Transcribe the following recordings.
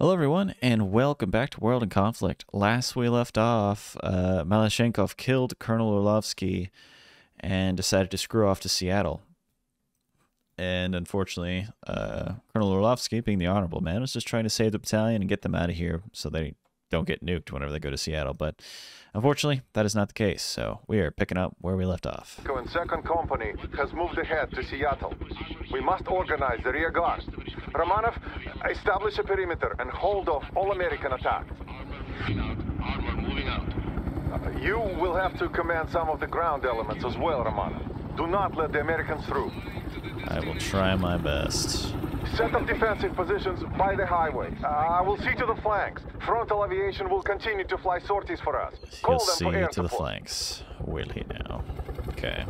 Hello, everyone, and welcome back to World in Conflict. Last we left off, uh, killed Colonel Orlovsky and decided to screw off to Seattle. And unfortunately, uh, Colonel Orlovsky, being the honorable man, was just trying to save the battalion and get them out of here so they don't get nuked whenever they go to Seattle. But unfortunately, that is not the case. So we are picking up where we left off. and second company has moved ahead to Seattle. We must organize the rear guard. Romanov, establish a perimeter and hold off all American attack. You will have to command some of the ground elements as well, Romanov. Do not let the Americans through. I will try my best. Set up defensive positions by the highway. Uh, I will see to the flanks. Frontal aviation will continue to fly sorties for us. Call He'll them see for air to the flanks. Will he now? Okay.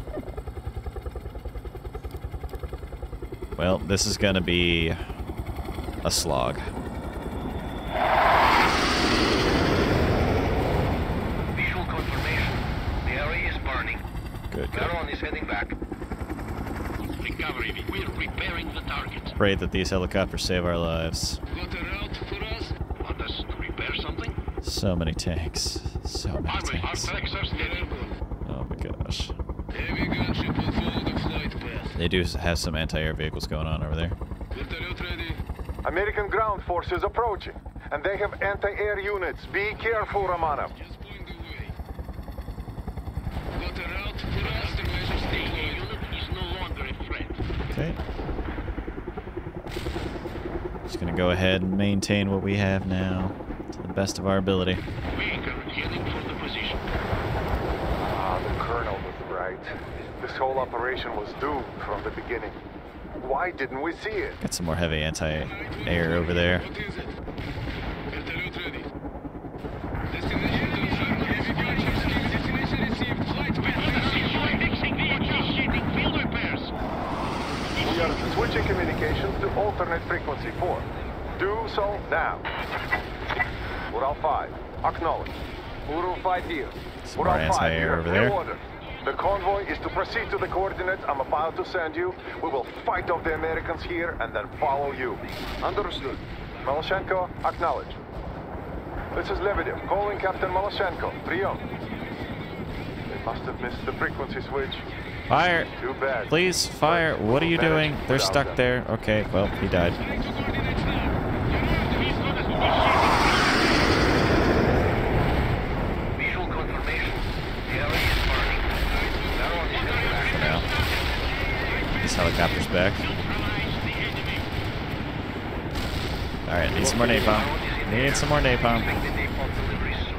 Well, this is gonna be a slog. Visual confirmation. The area is burning. Good, good. Baron is heading back. Recovery. We're repairing the target. Pray that these helicopters save our lives. Got a route for us? Want us to repair something? So many tanks. So many Armor, our tanks. tracks are steady. Oh my gosh. Heavy gunship will follow the flight path. They do have some anti-air vehicles going on over there. Vertolyot ready. American ground forces approaching, and they have anti-air units. Be careful, Romanov. Just point the way. Got a route for us? Countermeasures The unit is no longer a threat. Okay. Just gonna go ahead and maintain what we have now to the best of our ability. Vehicle heading for the position. Ah, the colonel was right. This whole operation was doomed from the beginning. Why didn't we see it? Got some more heavy anti-air over there. What is it? Vertolyot ready. Destination confirmed. Heavy gunship. Destination received. Flight path. Fixing vehicle. Initiating field repairs. We are switching communications to alternate frequency 4. Do so now. We're all five. Acknowledge. Ural five here. We're all five here. Over there. The convoy is to proceed to the coordinates I'm about to send you. We will fight off the Americans here and then follow you. Understood. Malashenko, acknowledge. This is Lebedev, calling Captain Malashenko. Priom. They must have missed the frequency switch. Fire! Too bad. Please, fire. What are you doing? They're stuck there. Okay, well, he died. Back. Alright, need some more napalm. Need some more napalm. Expect the napalm deliveries soon.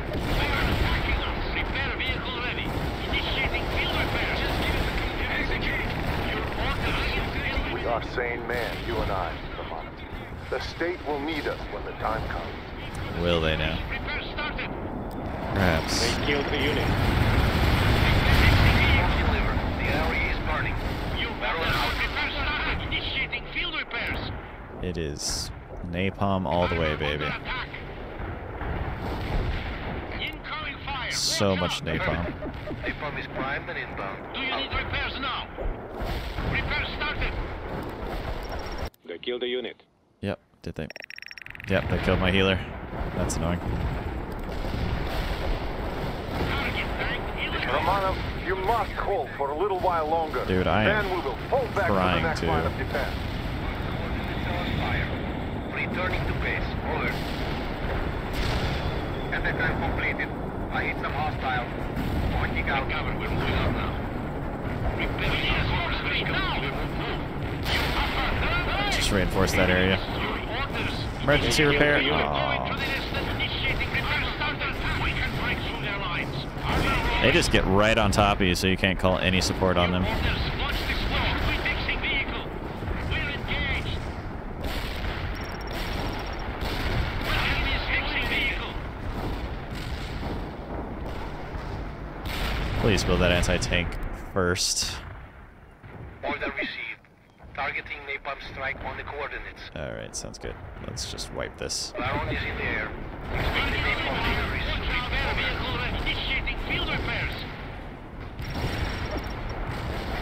Repair vehicle ready. Initiating field repairs. Just give us a Execute. Your orders. We are sane men, you and I, Romanov. The state will need us when the time comes. Will they now? Repair started. Perhaps. killed the unit. Deliver. The area is burning. You Baron out. Repair started. Initiating field repairs. It is napalm all the way, baby. Attack. Incoming fire. So much napalm. Napalm is primed and inbound. Do you need repairs now? Repair started. They killed the unit. Yep, did they? Yep, they killed my healer. That's annoying. Target tank eliminated. Romanov, you must hold for a little while longer. Dude, I am Then we will fall back to the trying next to. Line of defense. Fire. Returning to base. Over. Attack time completed. I hit some hostile. Pointing out. Cover. We're moving out now. Repair reinforce vehicle. We will move. You upper. Just reinforce that area. Emergency repair. Going to Aw. the distance. Initiating repair started. We can break through their lines. Armor They just get right on top of you so you can't call any support on them. Please build that anti-tank first. Order received. Targeting napalm strike on the coordinates. Alright, sounds good. Let's just wipe this. Baron is in the air. Expected napalm deliveries. Vehicle. Initiating field repairs.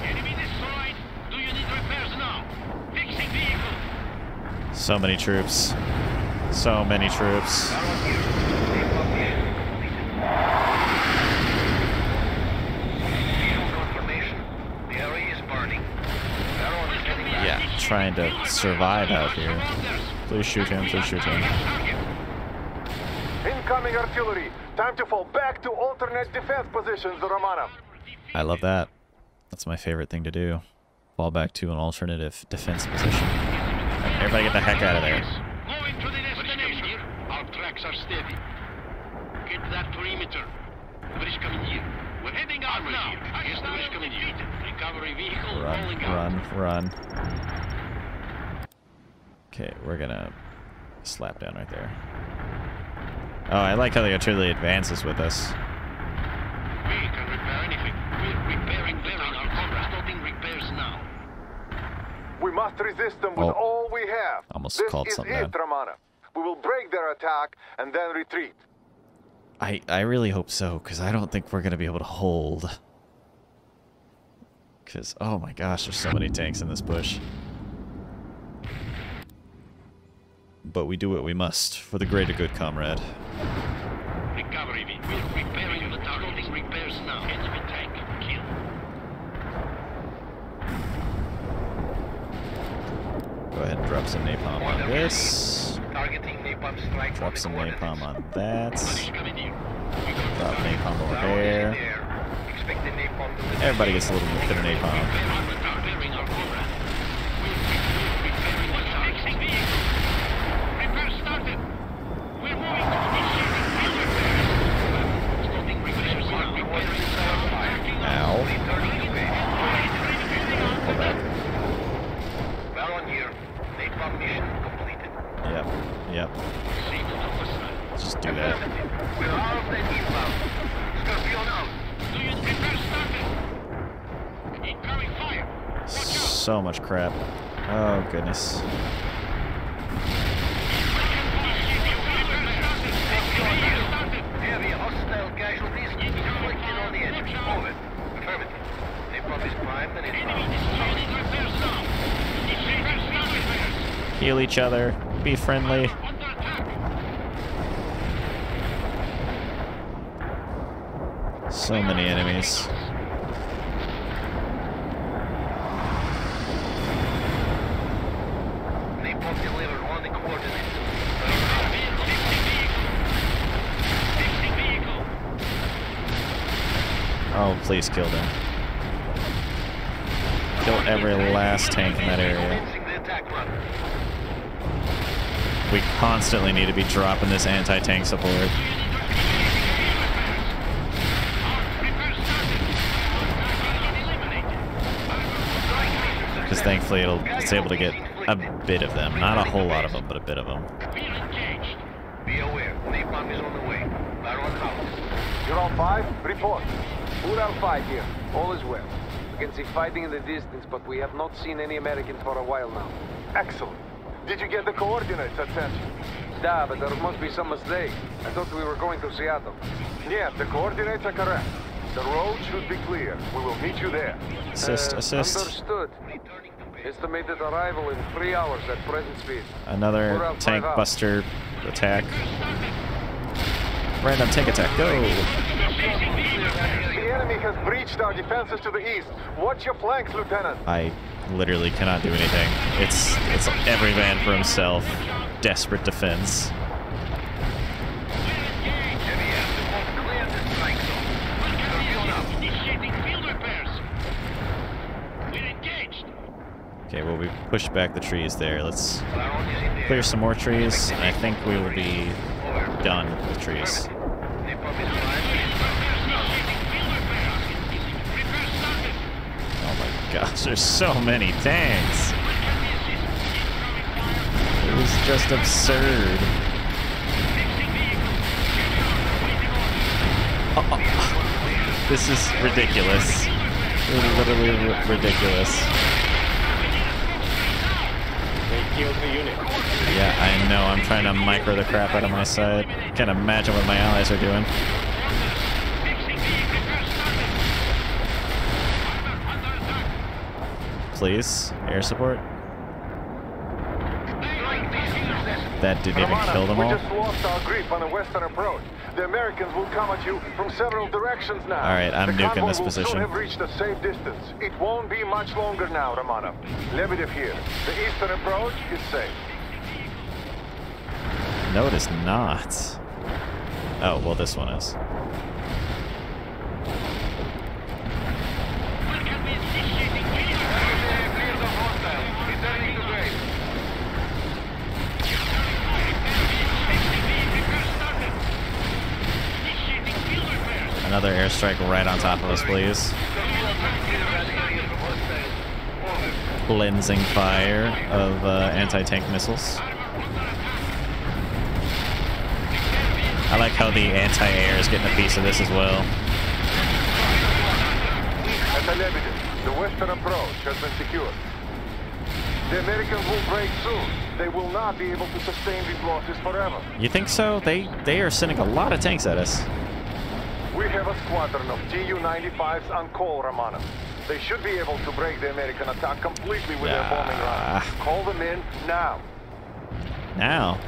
Enemy destroyed. Do you need repairs now? Fixing vehicle. So many troops. So many troops. Yeah, trying to survive out here. Please shoot him, please shoot him. Incoming artillery. Time to fall back to alternate defense positions, Romanov. I love that. That's my favorite thing to do. Fall back to an alternative defense position. Everybody get the heck out of there. Going to the destination. Our tracks are steady. Get that perimeter. British coming here. We're heading out now. Here's the British coming here. Recovery vehicle Run, rolling out. run, run. Okay, we're gonna slap down right there. Oh, I like how the artillery advances with us. We can repair anything. We're repairing better. Our comrades starting repairs now. We must resist them with Oh. all we have. Almost this called is something it, down. We will break their attack and then retreat. I, I really hope so, because I don't think we're going to be able to hold. Because, oh my gosh, there's so many tanks in this bush. But we do what we must for the greater good, comrade. Recovery. We're repairing the targeting repairs now. Enemy tank. Kill. Go ahead and drop some napalm on this. Targeting napalm strike Drop some napalm on that. British coming here. We got Drop napalm over Barrel is in there. the air. Expect the napalm delivery. Everybody gets a little bit of napalm. We're repairing our comrade. We're we're repairing the targeting vehicle. Repair started. We're moving to initiating field repairs. Starting repairs now. Repairing now. Attacking our Ow. Returning to base. Pull back. Baron here. Napalm mission completed. Yep, yep. Signal officer. Let's just do that. Affirmative. We're armed and inbound. Scorpion out. Do you repair started? Incoming fire. Watch out. So much crap. Oh, goodness. Heal each other. Be friendly. So many enemies. Napalm delivered on the coordinates. Oh, please kill them. Kill every last tank in that area. Commencing the attack run. We constantly need to be dropping this anti-tank support. Because thankfully it'll, it's able to get a bit of them. Not a whole lot of them, but a bit of them. Be aware. Napalm is on the way. Baron out. You're on five? Report. Ural 5 here. All is well. We can see fighting in the distance, but we have not seen any Americans for a while now. Excellent. Did you get the coordinates I sent you? Da, but there must be some mistake. I thought we were going to Seattle. Yes, the coordinates are correct. The road should be clear. We will meet you there. Assist, Uh, assist. Understood. Returning to base. Estimated arrival in three hours at present speed. Another tank five out. buster attack. Random tank attack, go! Enemy has breached our defenses to the east. Watch your flanks, Lieutenant. I literally cannot do anything. It's it's every man for himself. Desperate defense. Okay, well we pushed back the trees there. Let's clear some more trees, and I think we will be done with trees. Napalm is primed and inbound. Initiating field repairs. Repair started. Oh my gosh, there's so many tanks. Where can we assist? Incoming fire. It was just absurd. Fixing vehicle. Waiting order. This is ridiculous. Literally r- ridiculous. They killed the unit. Yeah, I know. I'm trying to micro the crap out of my side. Can't imagine what my allies are doing. Fixing vehicle. Repair started. Under, under attack. Please, air support. They are attacking us. that didn't even kill them we all. just lost our grip on the western approach. The Americans will come at you from several directions now. All right, I'm the nuking this will position. soon have reached a safe distance. It won't be much longer now, Romanov. Lebedev here. The eastern approach is safe. No, it is not. Oh, well, this one is. Another airstrike right on top of us, please. Clear that area for hostiles. Over. Cleansing fire of uh, anti-tank missiles. I like how the anti-air is getting a piece of this as well. At the Lebedev, the western approach has been secured. The Americans will break soon. They will not be able to sustain these losses forever. You think so? They they are sending a lot of tanks at us. We have a squadron of Tu-95s on call, Romanov. They should be able to break the American attack completely with their bombing run. Call them in now. Now,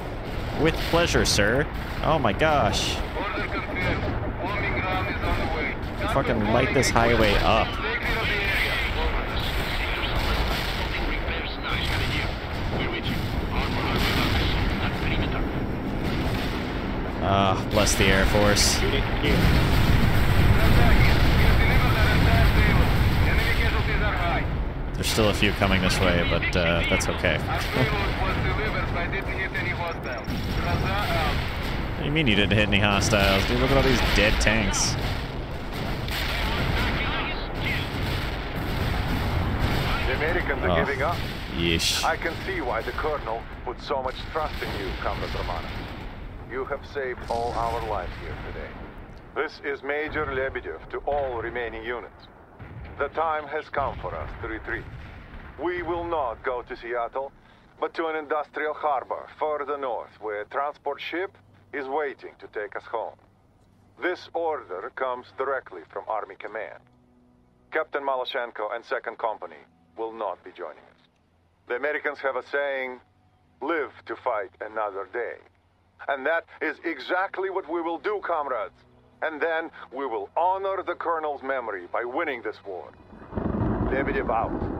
with pleasure, sir. Oh my gosh. Order confirmed. Bombing run is on the way. Fucking light this highway up. Stay clear of the area. Over. Starting repairs now. Having you. We're with you. Armor armor vessel at perimeter. Ah, bless the Air Force. Unit here. Attack it. We have delivered our entire payload. Enemy casualties are high. There's still a few coming this way, but uh, that's okay. Our payload was delivered, but didn't hit any hostiles. What do you mean you didn't hit any hostiles? Dude, look at all these dead tanks. The Americans are Oh. giving up. Yeesh. I can see why the Colonel put so much trust in you, Comrade Romanov. You have saved all our lives here today. This is Major Lebedev to all remaining units. The time has come for us to retreat. We will not go to Seattle, but to an industrial harbor further north where a transport ship is waiting to take us home. This order comes directly from Army Command. Captain Malashenko and Second Company will not be joining us. The Americans have a saying, live to fight another day. And that is exactly what we will do, comrades. And then we will honor the Colonel's memory by winning this war. Lebedev out.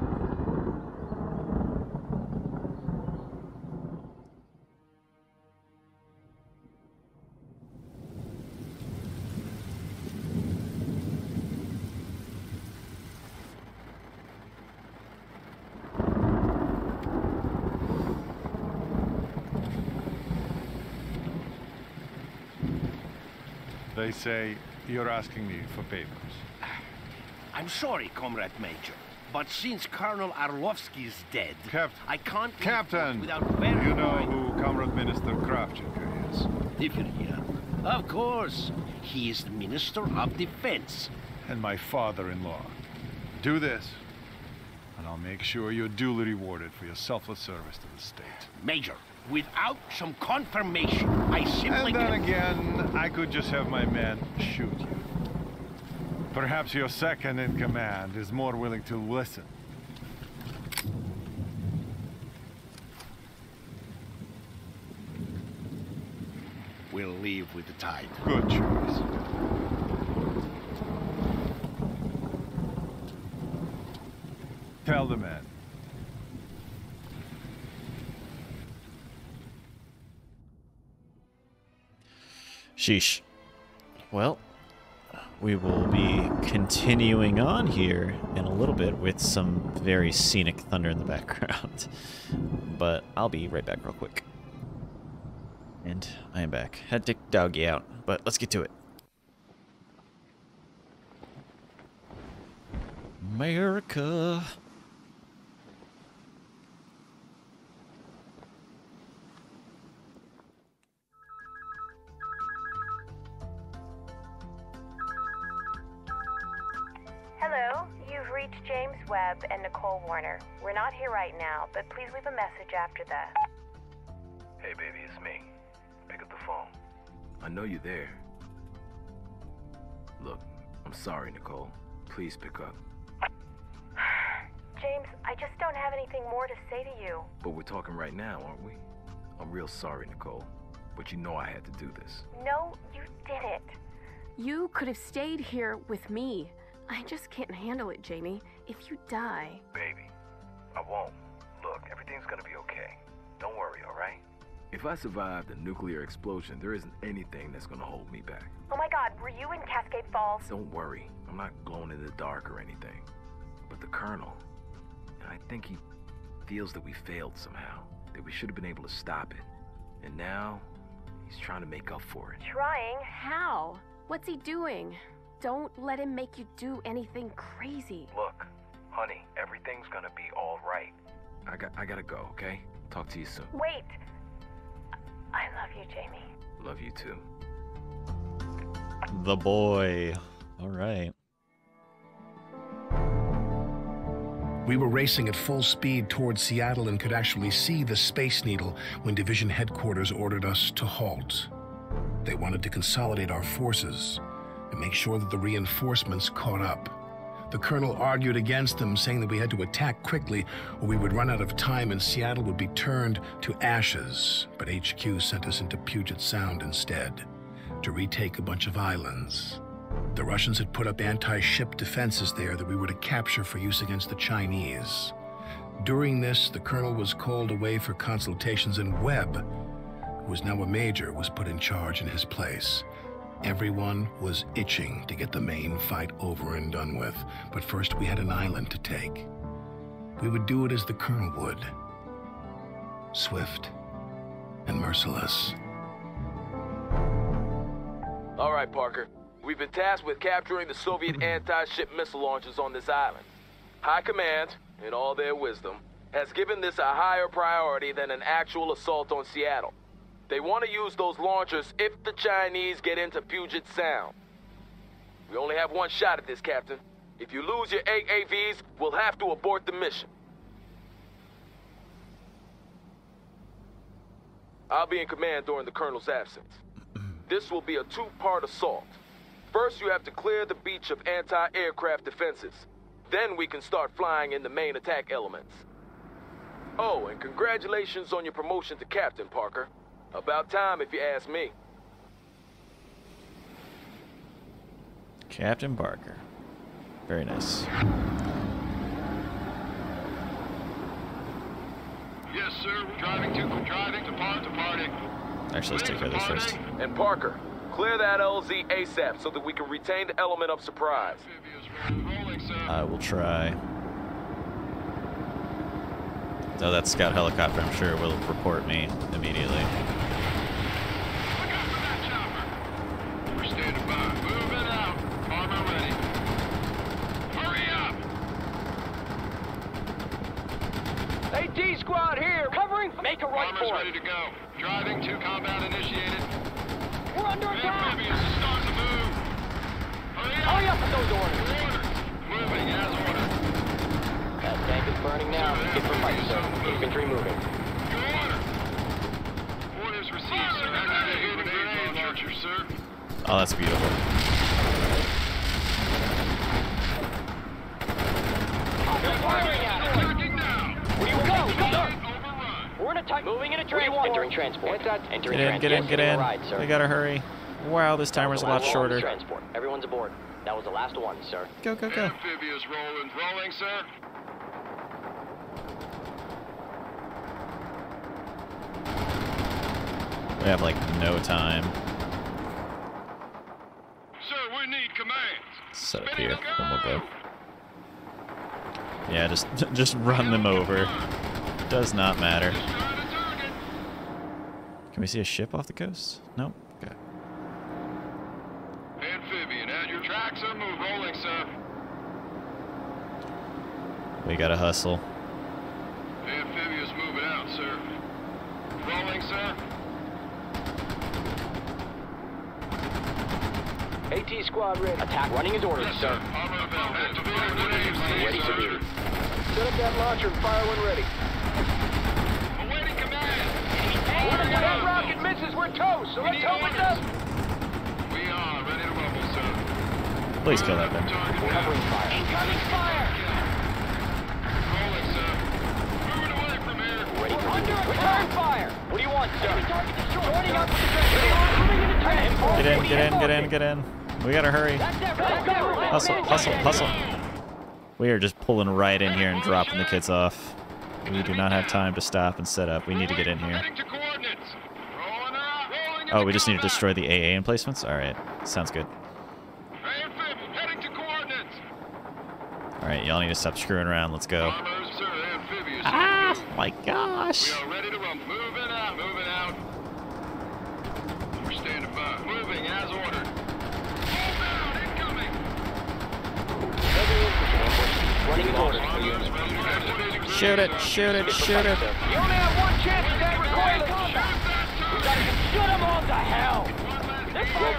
They say you're asking me for papers. I'm sorry, Comrade Major, but since Colonel Orlovsky is dead, Cap- I can't Captain, without you know who Comrade Minister Kravchenko is. if you're here. Of course, he is the Minister of Defense. And my father-in-law. Do this, and I'll make sure you're duly rewarded for your selfless service to the state. Major, without some confirmation, I simply And then again, I could just have my men shoot you. Perhaps your second in command is more willing to listen. We'll leave with the tide. Good choice. Tell the men. Sheesh. Well, we will be continuing on here in a little bit with some very scenic thunder in the background. but I'll be right back real quick. And I am back. Had to doggy out, but let's get to it. America. Hello, you've reached James Webb and Nicole Warner. We're not here right now, but please leave a message after the. Hey, baby, it's me. Pick up the phone. I know you're there. Look, I'm sorry, Nicole. Please pick up. James, I just don't have anything more to say to you. But we're talking right now, aren't we? I'm real sorry, Nicole. But you know I had to do this. No, you didn't. You could have stayed here with me. I just can't handle it, Jamie. If you die. Baby, I won't. Look, everything's gonna be okay. Don't worry, alright? If I survive the nuclear explosion, there isn't anything that's gonna hold me back. Oh my god, were you in Cascade Falls? Don't worry, I'm not glowing in the dark or anything. But the Colonel, I think he feels that we failed somehow, that we should have been able to stop it. And now, he's trying to make up for it. Trying? How? What's he doing? Don't let him make you do anything crazy. Look, honey, everything's gonna be alright. I got I gotta go, okay? Talk to you soon. Wait. I love you, Jamie. Love you too. The boy. All right. We were racing at full speed towards Seattle and could actually see the Space Needle when Division Headquarters ordered us to halt. They wanted to consolidate our forces and make sure that the reinforcements caught up. The colonel argued against them, saying that we had to attack quickly or we would run out of time and Seattle would be turned to ashes. But HQ sent us into Puget Sound instead to retake a bunch of islands. The Russians had put up anti ship defenses there that we were to capture for use against the Chinese. During this, the colonel was called away for consultations, and Webb, who was now a major, was put in charge in his place. Everyone was itching to get the main fight over and done with, but first we had an island to take. We would do it as the colonel would swift and merciless. All right, Parker. We've been tasked with capturing the Soviet anti-ship missile launchers on this island. High Command, in all their wisdom, has given this a higher priority than an actual assault on Seattle. They want to use those launchers if the Chinese get into Puget Sound. We only have one shot at this, Captain. If you lose your AAVs, we'll have to abort the mission. I'll be in command during the Colonel's absence. This will be a two-part assault. First, you have to clear the beach of anti-aircraft defenses. Then we can start flying in the main attack elements. Oh, and congratulations on your promotion to Captain, Parker. About time, if you ask me. Captain Parker. Very nice. Yes, sir. Driving to driving depart departing. Actually, let's take care of this first. And Parker, clear that LZ ASAP so that we can retain the element of surprise. I will try. So that scout helicopter, I'm sure, will report me immediately. We're standing by. Moving out. Armor ready. Hurry up. AT squad here, covering. Make a right Armor's for ready to go. Driving to combat initiated. We're under attack. Amphibious is starting to move. Hurry up. Hurry up with those orders. Orders. Moving as ordered. That tank is burning now. Get for fight, sir. Infantry moving. Your order. Orders received, sir. Activating grenade launcher, sir. Oh, that's beautiful. They're firing at us. Attacking now. We will go, go. Overrun. We're in a tight. Moving in a transport. Entering transport. Entering Get in, get in, get in. We gotta hurry. Wow, this timer's a lot shorter. Transport. Everyone's aboard. That was the last one, sir. Go, go, go. Amphibious rolling. Rolling, sir. We have like no time. Sir, we need commands. Set up here, then we'll go. Yeah, just just run them over. Does not matter. Can we see a ship off the coast? Nope. Okay. Amphibian, add your tracks or move. Rolling, sir. We gotta hustle. Amphibious moving out, sir. Rolling, sir. AT squad ready. Attack running as ordered, Yes, sir. Armor available. Ready sir. for. Set up that launcher and fire when ready. Awaiting command. When if that rocket misses, we're toast, so let's hope it does. We are ready to rumble, sir. Please kill that thing. Covering fire. Incoming fire. Rolling, sir. Moving away from here. Ready for Under return fire! What do you want, sir? Joining up with the Moving into transport. Get in, get in, get in, get in. We gotta hurry. Hustle, hustle, hustle. We are just pulling right in here and dropping the kids off. We do not have time to stop and set up. We need to get in here. Oh, we just need to destroy the AA emplacements? Alright, sounds good. Alright, y'all need to stop screwing around. Let's go. Ah, my gosh. We're standing by. Moving as ordered. Running in order, please. Shoot it, shoot it, shoot it. You only have one chance to get recoiling. We gotta shoot them all to hell.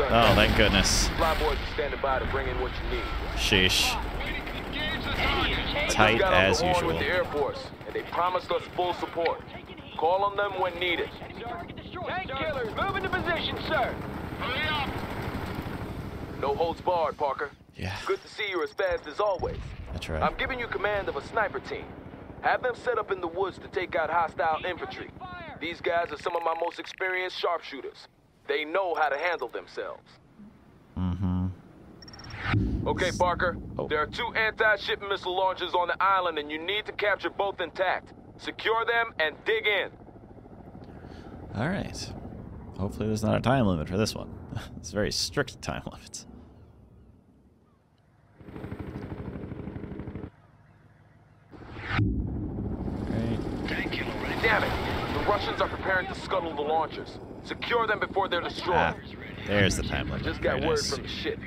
Oh, thank goodness. Flyboys are standing by to bring in what you need. Sheesh. Tight as usual. With the Air Force, and they promised us full support. Call on them when needed. Tank killers, move into position, sir. No holds barred, Parker. Yeah. Good to see you as fast as always. That's right. I'm giving you command of a sniper team. Have them set up in the woods to take out hostile infantry. These guys are some of my most experienced sharpshooters. They know how to handle themselves. Mm-hmm. Okay, Parker. Oh. There are two anti-ship missile launchers on the island, and you need to capture both intact. Secure them and dig in. Alright. Hopefully there's not a time limit for this one. it's very strict time limits. Right. Damn it! The Russians are preparing to scuttle the launchers. Secure them before they're destroyed. Ah, there's the time limit. Just got Very word nice. from the ship.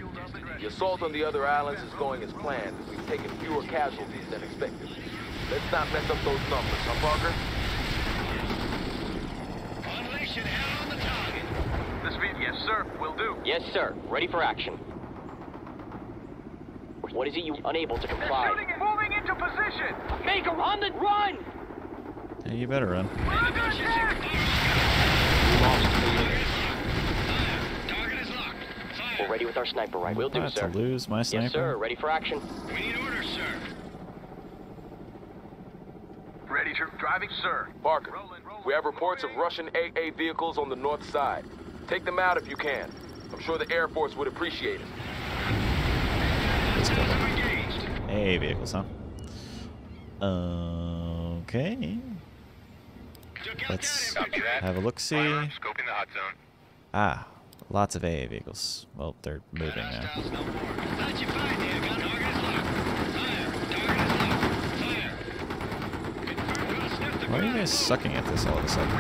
The assault on the other islands is going as planned. We've taken fewer casualties than expected. Let's not mess up those numbers, huh, Parker? Unleash and hell on the target. This V, yes, sir, will do. Yes, sir. Ready for action. What is it you unable to comply? moving into position. Make a run the run! Yeah, you better run. We're ready with our sniper rifle. We'll do, About sir. to lose my sniper. Yes, sir. Ready for action. We need orders, sir. Ready to driving, sir. Parker, we have reports of Russian AA vehicles on the north side. Take them out if you can. I'm sure the Air Force would appreciate it. Let's. Hey, vehicles, huh? Okay. Let's have a look-see. Ah, lots of AA vehicles. Well, they're moving now. Why are you guys sucking at this all of a sudden?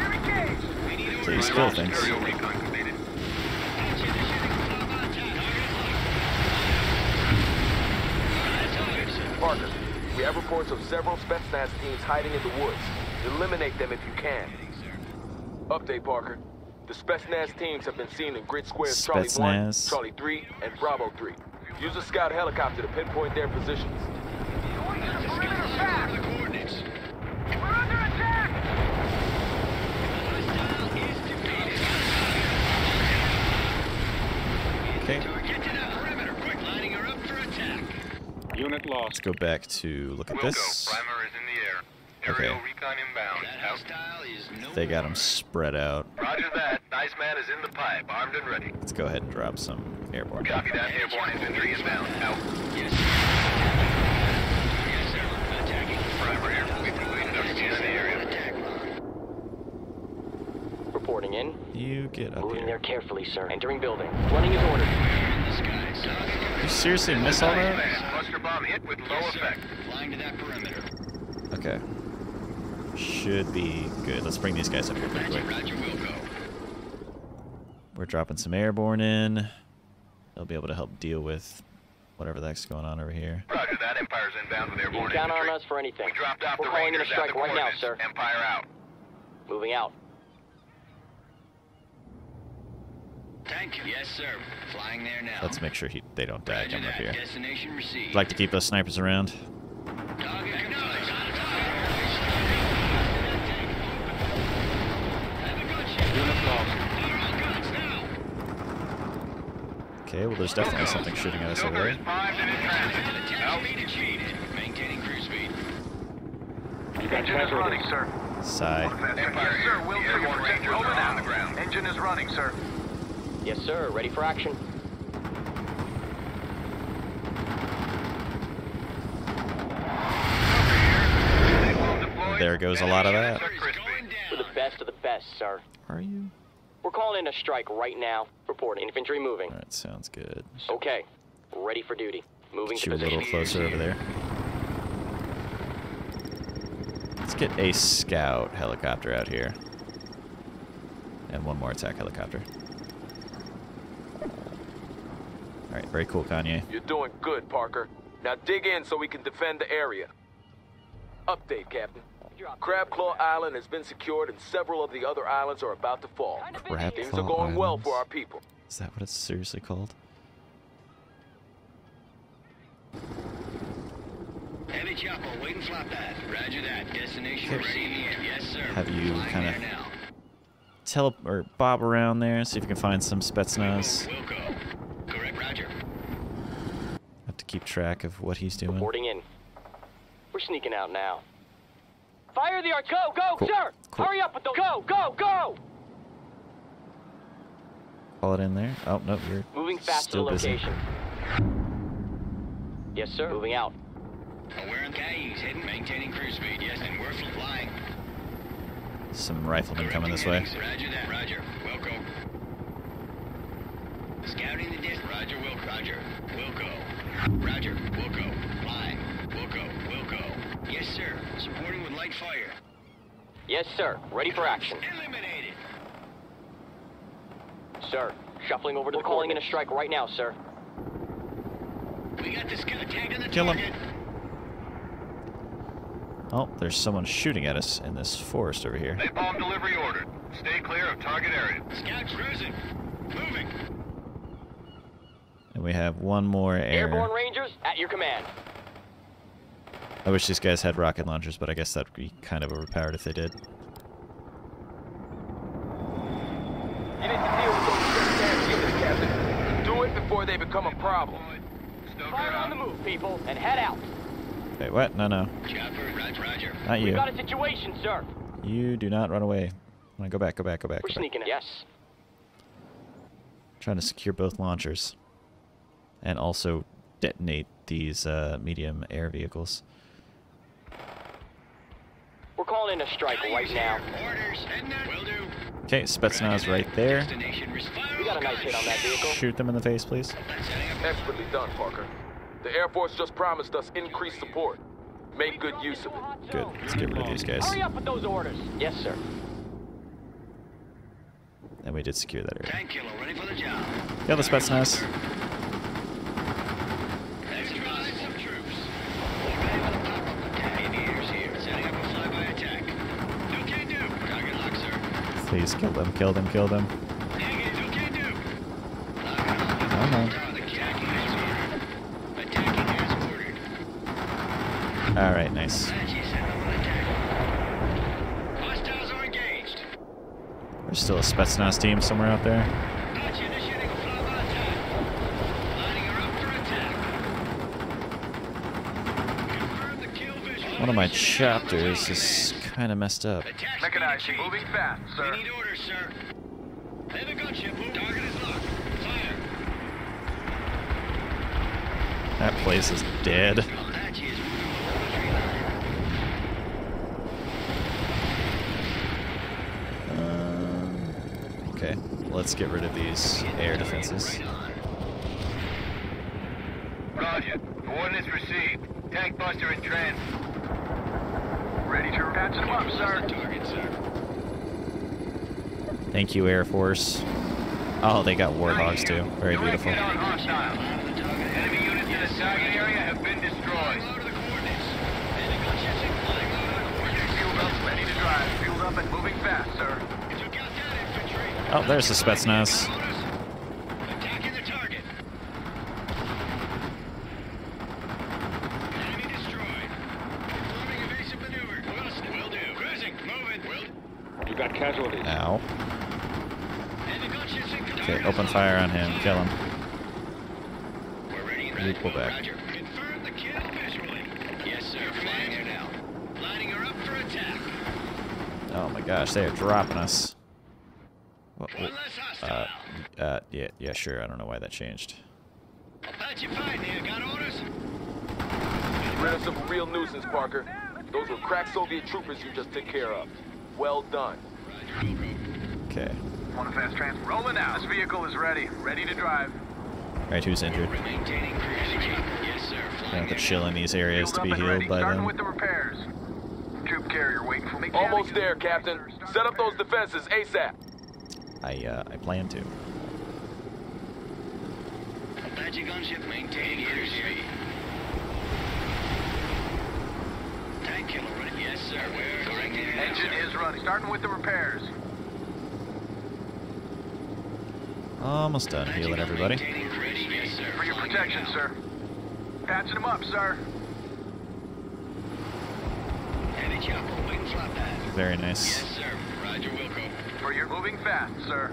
Please kill things. Aerial recon completed. Parker, we reports of several Spetsnaz teams hiding in the woods. Eliminate them if you can. Update, Parker. The Spetsnaz teams have been seen in grid squares Charlie 1, Charlie 3, and Bravo 3. Use a scout helicopter to pinpoint their positions. Unit lost. let's go back to look at Will this. Primer is in the air. Okay. Recon inbound. Out. They got them spread out. Roger that. Nice man is in the pipe, armed and ready. Let's go ahead and drop some airborne. Copy that. Airborne infantry inbound. Out. Primer air will be provided up in the area. Reporting in. You get up Moving there carefully, sir. Entering building. Running as ordered. You seriously miss all that? Cluster bomb hit with low effect. Okay. Should be good. Let's bring these guys up here pretty quick. We're dropping some airborne in. They'll be able to help deal with whatever the heck's going on over here. Roger that. Empire's inbound with airborne count on us for anything. We dropped off We're the calling in a strike right now, sir. Empire out. Moving out. Yes, sir. Flying there now. Let's make sure he, they don't die coming up here. Destination received. Like to keep those snipers around. Target acknowledged. Unit lost. Okay, well there's definitely something shooting at us over there. Five minute transit. Out. Maintaining cruise. Engine is running, sir. Sigh. Yes, sir. Will do. Ranger over now. Engine is running, sir. Yes, sir. Ready for action. There goes a lot of that. We're the best of the best, sir. Are you? We're calling in a strike right now. Report infantry moving. That sounds good. Okay. Ready for duty. Moving Get to you a little closer over there. Let's get a scout helicopter out here. And one more attack helicopter. Alright, very cool, Kanye. You're doing good, Parker. Now dig in so we can defend the area. Update, Captain. Crab Claw Island has been secured and several of the other islands are about to fall. Crab Things are going well for our people. Is that what it's seriously called? Heavy chopper, waiting flop pad. Roger that. Destination Okay. receiving in. Yes, sir. Have you kind of now. tele or bob around there, see if you can find some Spetsnaz. Wilco. Correct, Roger. Have to keep track of what he's doing. Reporting in. We're sneaking out now. Fire the arc. Go, go, Cool. sir! Cool. Hurry up with those. Go, go, go! Call it in there. Oh no, you're Moving fast still to the busy. location. Yes, sir. Moving out. Aware on Cayuse, heading, maintaining cruise speed. Yes, and we're flying. Some riflemen coming this way. Roger that. Roger. Wilco. Scouting the distance. Roger, Wilco. Roger. Wilco. Roger. Wilco. Flying. Wilco. Wilco. Yes, sir. Supporting with light fire. Yes, sir. Ready for action. Eliminated. Sir, shuffling over to the calling in a strike right now, sir. We got the scout tagged on the Kill him. Oh, there's someone shooting at us in this forest over here. Napalm delivery ordered. Stay clear of target area. Scout's cruising. Moving. And we have one more air. Airborne Rangers, at your command. I wish these guys had rocket launchers, but I guess that'd be kind of overpowered if they did. You need to deal with those Spetsnaz units, Captain. Do it before they become a problem. Fire on the move, people, and head out. Wait, what? No, no. Chopper. Roger. Roger. Not We've got a situation, sir. You do not run away. I'm gonna go back, go back, go back. We're Go back. sneaking. Yes. Trying to secure both launchers. And also detonate these uh, medium air vehicles. We're calling in a strike right now. Orders. Will do. Okay, Spetsnaz right there. Destination. res- Fire We got a nice hit on that vehicle. Shoot them in the face, please. Expertly done, Parker. The Air Force just promised us increased support. Make good use of it. Good. Let's get rid of these guys. Hurry up with those orders. Yes, sir. And we did secure that area. Tank killer ready for the job. Kill the Spetsnaz. Extra some troops. Ready for the pop-up attack. Aviators here. Setting up a flyby attack. No can do. Target lock, sir. Please kill them, kill them, kill them. Alright, nice. There's still a Spetsnaz team somewhere out there. Apache initiating a flyby attack. Lining her up for attack. Confirm the kill visual. One of my chapters is kind of messed up. Mechanized. Moving fast, We need orders, sir. Have a gunship. Target is locked. Fire. That place is dead. Apache is moving below the tree line. Okay, let's get rid of these air defenses. Roger. Coordinates received. Tank buster in transit. Ready to patch them up, sir. Target, sir. Thank you, Air Force. Oh, they got warthogs too. Very Direct beautiful. hit on hostile. Enemy units in the target area have been destroyed. Low to the coordinates. Have a gunship in flying low to the coordinates. Fueled up, ready to drive. Fueled up and moving fast, sir. Took out that infantry. Oh, there's the Spetsnaz. Orders. Attacking the target. Enemy destroyed. Performing evasive maneuver. Will, will do. Cruising. Moving. Will. You got casualties. Ow. Have a gunship in Okay, open fire on him. Kill him. We're ready and We ready. pull back. Roger. Confirm the. Yes, sir. Flying her now. Lining her up for attack. Oh my gosh, they are dropping us. What, what, uh, uh, yeah, yeah, sure. I don't know why that changed. Apache 5 there, got orders? Rid us of a real nuisance, Parker. Those were crack Soviet troopers you just took care of. Well done. Okay. Want a fast transfer? Rolling out. This vehicle is ready. Ready to drive. Alright, who's injured? Maintaining cruise. Yes, sir. Gonna have to chill in these areas to be Fueled up and ready. healed by them. with the repairs. Troop carrier waiting for me. Almost there, Captain. Set up those defenses ASAP. I, uh, I plan to. Apache gunship maintaining cruise speed. Tank killer ready. Yes, sir. We're correcting. Engine is running. Starting with the repairs. Almost done healing everybody. For your protection, sir. Patching them up, sir. Heavy chopper waiting flat pad. Very nice. Yes, sir. Roger, Wilco. For your moving fast, sir.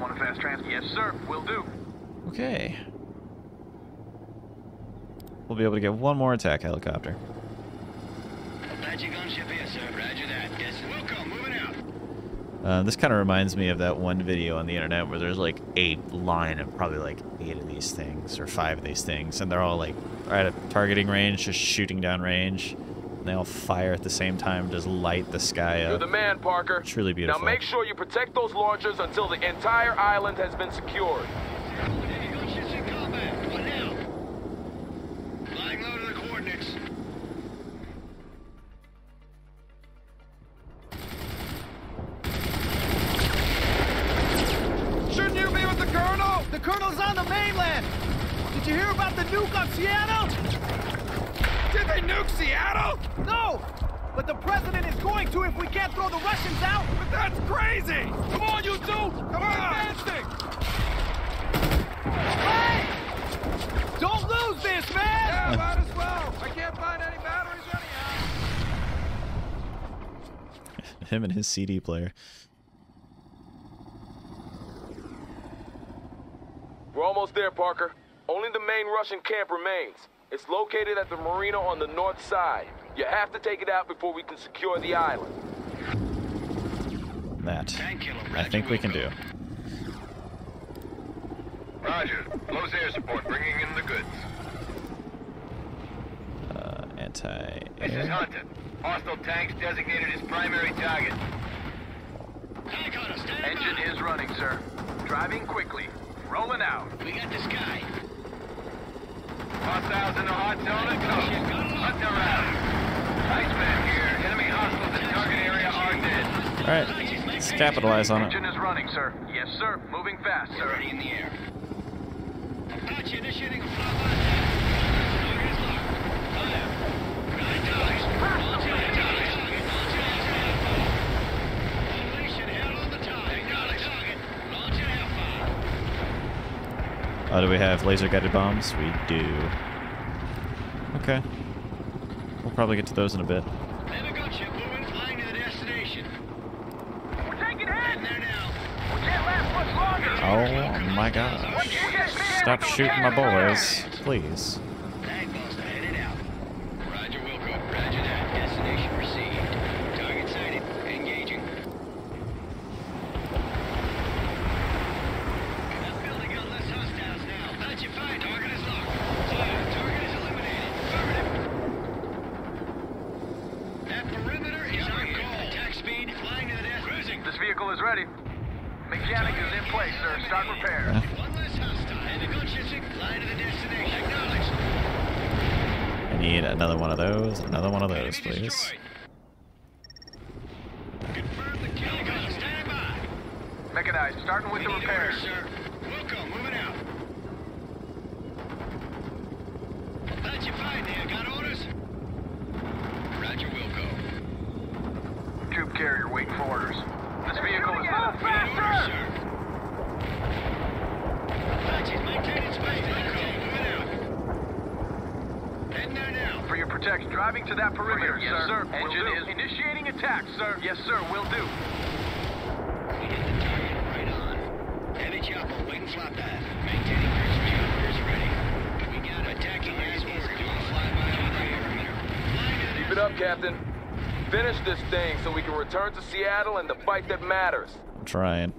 Want a fast transfer? Yes, sir. Will do. Okay. We'll be able to get one more attack helicopter. Apache gunship here, sir. Roger that. Yes, sir. Wilco, moving out. Uh, this kind of reminds me of that one video on the internet where there's like a line of probably like eight of these things or five of these things, and they're all like right at a targeting range, just shooting down range. And they all fire at the same time, just light the sky up. You're the man, Parker. Truly beautiful. Now make sure you protect those launchers until the entire island has been secured. That's crazy! Come on, you two! Come on! Advancing! Hey! Don't lose this, man! Yeah, might as well. I can't find any batteries anyhow. Him and his CD player. We're almost there, Parker. Only the main Russian camp remains. It's located at the marina on the north side. You have to take it out before we can secure the island. That. I think we can do. Roger. Close air support, bringing in the goods. Uh, anti. This is Hunter. Hostile tanks designated as primary target. Engine is running, sir. Driving quickly. Rolling out. We got the sky. Hostiles in the hot zone and coast. Hunter out. Iceman here. Enemy hostiles in target area are dead. Alright, let's capitalize on it. Engine is running, sir. Yes, sir. Moving fast, sir. Already in the air. Apache initiating. Oh, do we have laser guided bombs? We do. Okay. We'll probably get to those in a bit. Attack speed. Flying to the death. Cruising. This vehicle is ready. Mechanic is in place, sir. Start repairs. One less hostile. And the gunships flying to the destination. Acknowledged. I need another one of those, another one of those, please. Confirm the kill. Helicopter standing by. Mechanized. Starting with the repairs. orders, sir. Wilco, moving out. Apache 5 there, got orders? Roger, Wilco. Troop carrier waiting for orders. This vehicle is... We need orders, sir. Apache's maintaining space. Wilco, moving out. Heading there now. For your protection, driving to that perimeter, yes, sir. sir. Engine Will do. is initiating attack, sir. Yes, sir. Will do. We hit the target right on. Heavy chopper waiting flat path. Maintaining cruise speed. Orders ready. We got attacking as ordered. Doing flyby over the perimeter. Flying to the Keep it up, Captain. Finish this thing so we can return to Seattle and the fight that matters. I'm trying.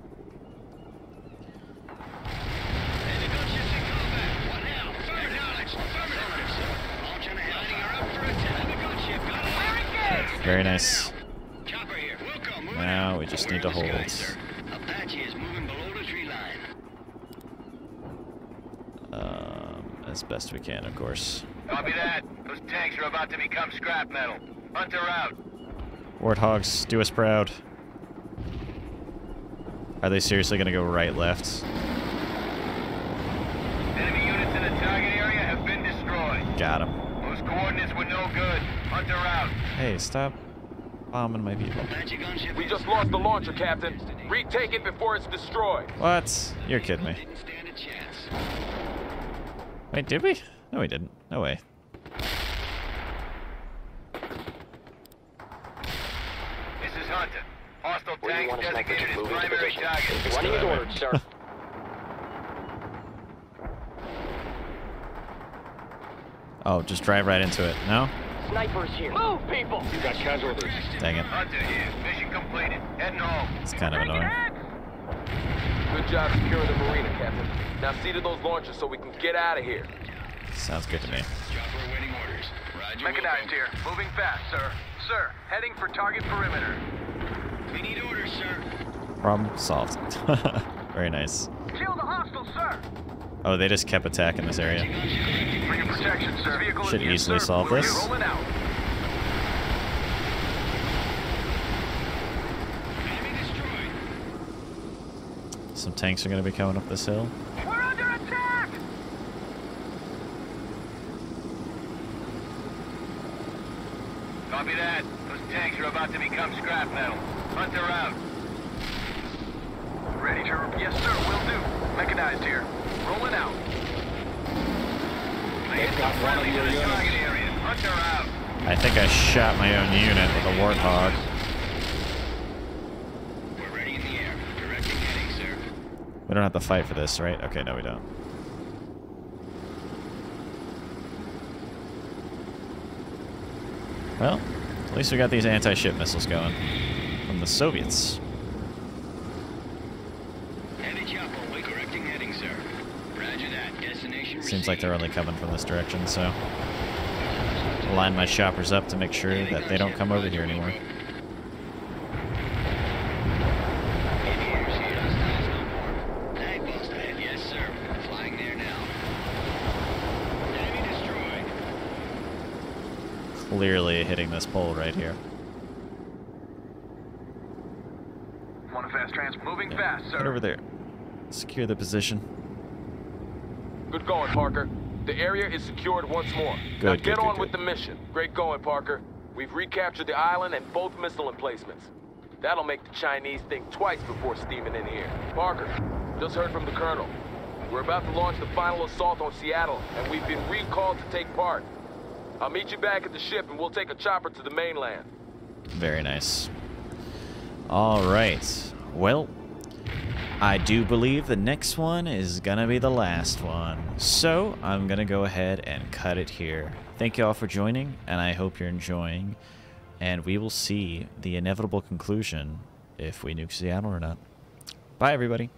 Very nice. Now we just need to hold. Apache is moving below the tree line. Um, as best we can, of course. Copy that. Those tanks are about to become scrap metal. Hunter out. Warthogs, do us proud. Are they seriously gonna go right, left? Enemy units in the target area have been destroyed. Got him. Those coordinates were no good. Hunter out. Hey, stop bombing my people. We just lost the launcher, Captain. Retake it before it's destroyed. What? You're kidding me. Wait, did we? No, we didn't. No way. This is Hunter. Hostile tanks designated as primary target. Running as ordered, sir. Oh, just drive right into it. No? Snipers here. Move, people! You got casualties. Dang it. Hunter here. Mission completed. Heading home. It's kind of annoying. Good job securing the marina, Captain. Now see to those launchers so we can get out of here. Sounds good to me. Chopper awaiting orders. Roger. Mechanized here. Moving fast, sir. Sir, heading for target perimeter. We need orders. Problem solved. Very nice. Kill the hostile, sir. Oh, they just kept attacking this area. For your protection, sir. Vehicle Should easily service. solve this. Some tanks are going to be coming up this hill. We're under attack! Copy that. Those tanks are about to become scrap metal. Hunter out. Ready to... Yes, sir. Will do. Mechanized here. Rolling out. They've got one of your units. Target area. Hunter out. I think I shot my own unit with a Warthog. We're ready in the air. Directing heading, sir. We don't have to fight for this, right? Okay, no we don't. Well, at least we got these anti-ship missiles going. From the Soviets. Heavy chopper, away correcting heading, sir. Roger that. Destination Seems like they're only coming from this direction, so... Line my choppers up to make sure that they don't come over here anymore. Aviators here. Hostiles no more. Tag post ahead. Yes, sir. Flying there now. Enemy destroyed. Clearly hitting this pole right here. Want a fast trans? Moving fast, Get sir. over there. Secure the position. Good going, Parker. The area is secured once more. now get good, good, on good. with the mission. Great going, Parker. We've recaptured the island and both missile emplacements. That'll make the Chinese think twice before steaming in here. Parker, just heard from the Colonel. We're about to launch the final assault on Seattle, and we've been recalled to take part. I'll meet you back at the ship, and we'll take a chopper to the mainland. Very nice. All right. Well, I do believe the next one is gonna be the last one. So I'm gonna go ahead and cut it here. Thank you all for joining, and I hope you're enjoying. And we will see the inevitable conclusion if we nuke Seattle or not. Bye, everybody.